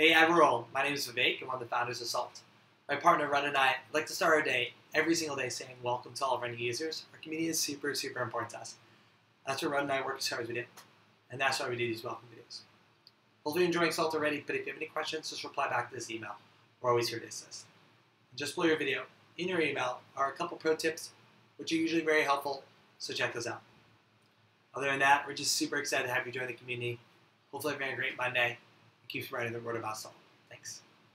Hey everyone, my name is Vivek. I'm one of the founders of Salt. My partner Run and I like to start our day every single day saying welcome to all of our new users. Our community is super, super important to us. That's what Run and I work as hard as we do. And that's why we do these welcome videos. Hopefully you're enjoying Salt already, but if you have any questions, just reply back to this email. We're always here to assist. Just below your video, in your email, are a couple pro tips, which are usually very helpful, so check those out. Other than that, we're just super excited to have you join the community. Hopefully, having a great Monday keeps writing the word of song. Thanks.